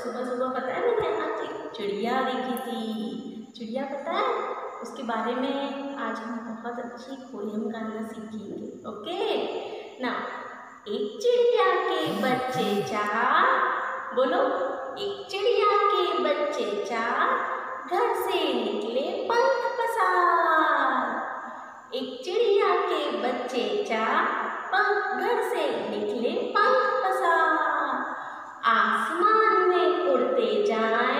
सुबह सुबह पता है मैंने थी। बारे में आज हम बहुत अच्छी पोएम गाना सीखेंगे। ओके ना एक चिड़िया के बच्चे चार, बोलो, एक चिड़िया के बच्चे चार घर से निकले पंख पसार एक चिड़िया के बच्चे चार पंख घर से निकले पंख पसार। आसमान में उड़ते जाए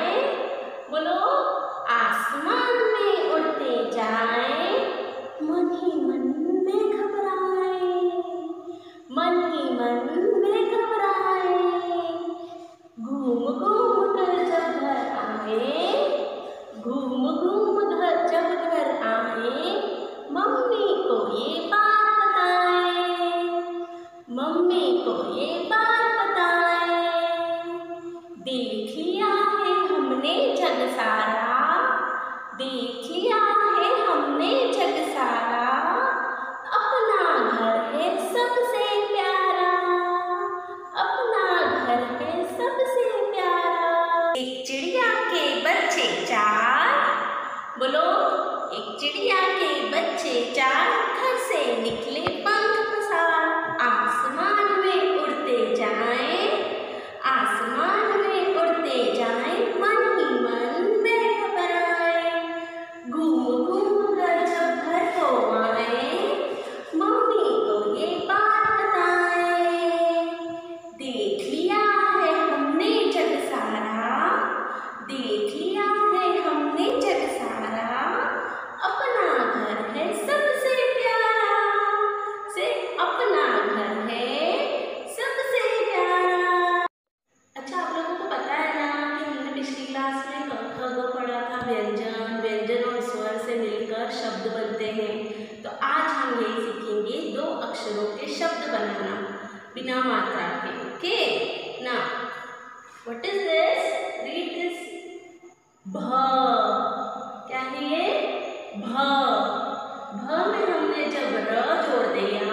दिया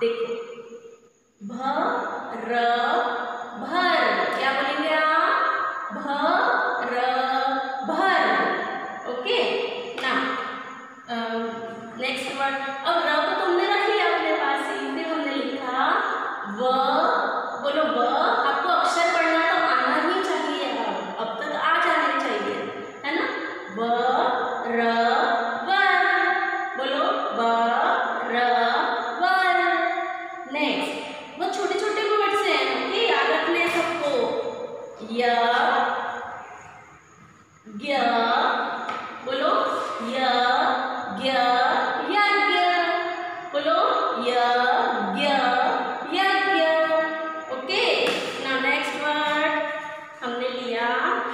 देखो। भ, र, भर। क्या बोलेंगे आप? भ, र, भर। ओके? ना। नेक्स्ट वर्ड अब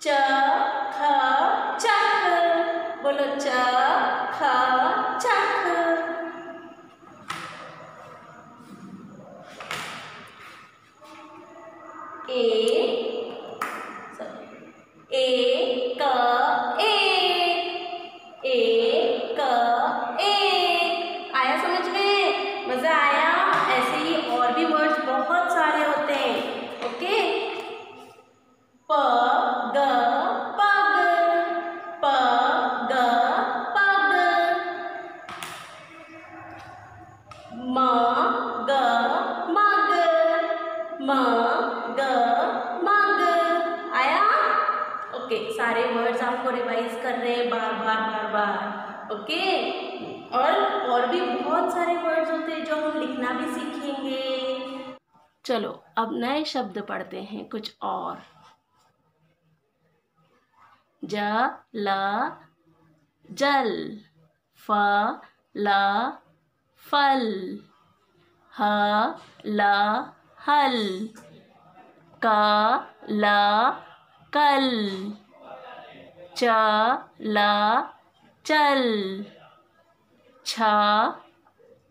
च म सारे वर्ड्स आपको रिवाइज कर रहे हैं बार बार बार बार। ओके और और भी बहुत सारे वर्ड्स होते हैं जो हम लिखना भी सीखेंगे। चलो, अब नए शब्द पढ़ते हैं कुछ और। ज, ल, जल, फ, ल फल। ह, ल, हल। क, ल, कल। च, ल, चल। छ,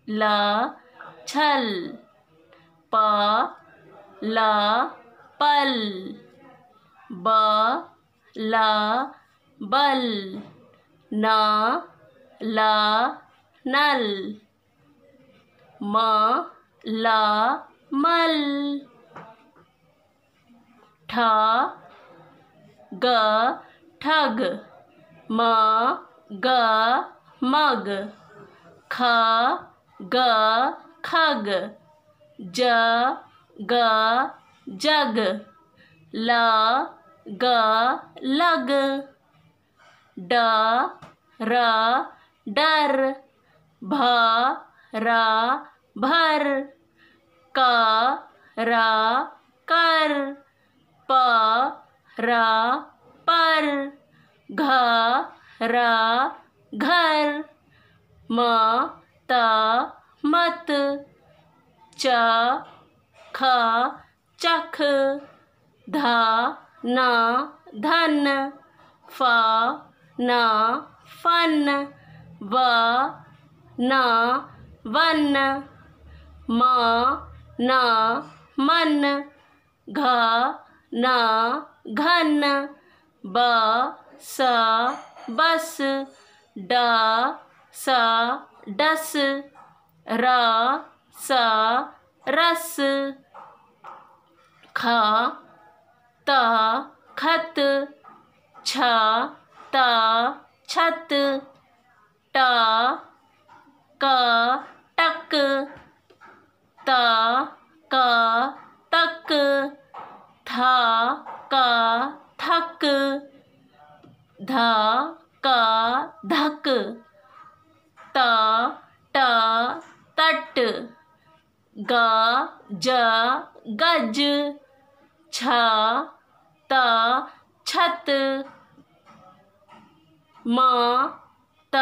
ल, छल। प, ल, पल। ब, ल, बल। न, ल, नल। म, ल, मल। ठ, ग, ठग। म, ग, मग। ख, ग, खग। ज, ग, जग। ल, ग, लग। ड, र, डर। भ र, भर, क, र, कर, प, र, पर, घ, र, घर, म, त, मत, च, ख, चख, ध, न, धन, फ, न, फन व न वन, म, न, मन, घ, न, घन, ब, स, बस, ड, स, डस, र, स, रस, ख, त, खत, छ, त, छत, ट क, टक, त, क, तक थ क, थक, ध, क, धक, त, ट, तट, ग, ज, गज, छ, त, छत, म, त,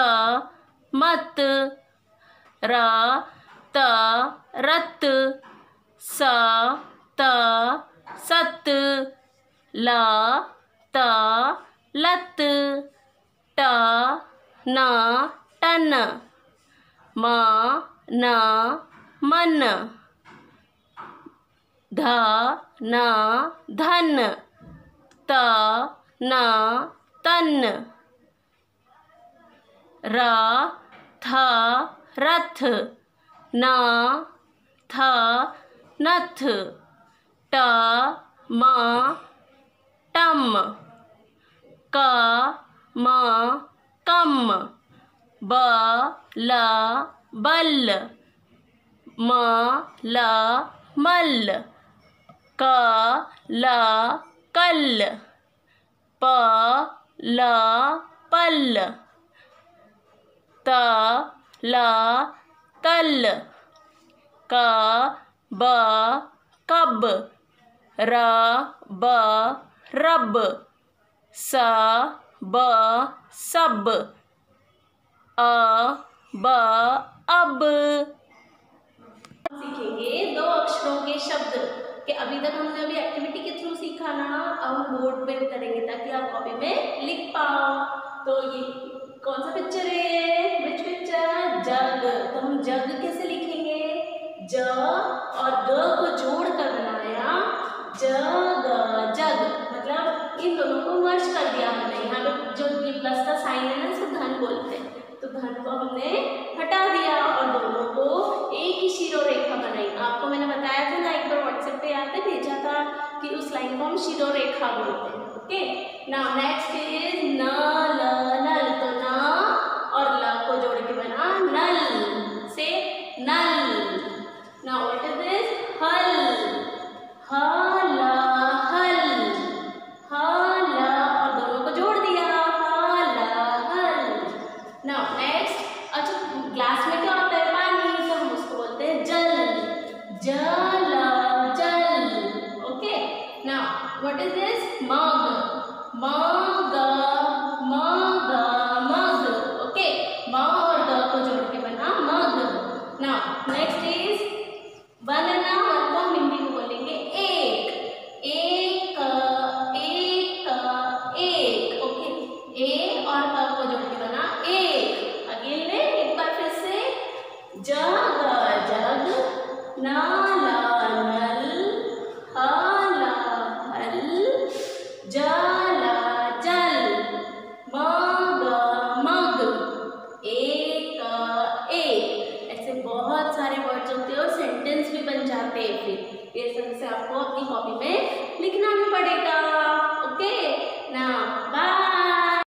मत र, त, रत, स, त, सत, ल, त, लत, ट, न, टन, म, न, मन, ध, न, धन, त, न, तन, र, थ रथ न थ नथ ट म टम क म कम ब ल बल म ल मल क ल कल प ल पल त ल तल क ब कब र ब रब स ब सब अ ब अब। सीखेंगे दो अक्षरों के शब्द कि अभी तक हमने अभी एक्टिविटी के थ्रू सीखा ना, अब हम बोर्ड पे करेंगे ताकि आप कॉपी में लिख पाओ। तो ये कौन सा पिक्चर जग कैसे लिखेंगे? ज और ग को जोड़ कर बनाया जग जग। मतलब इन दोनों को मर्ज कर दिया हमने। यहाँ पे जो ये प्लस का साइन है ना, इसको धन बोलते हैं। तो धन को हमने हटा दिया और दोनों को एक ही शिरो रेखा बनाई। आपको मैंने बताया था ना, एक बार व्हाट्सएप पे आते भेजा था कि उस लाइन को हम शिरो रेखा बोलते हैं। ओके नाउ नेक्स्ट इज़ न।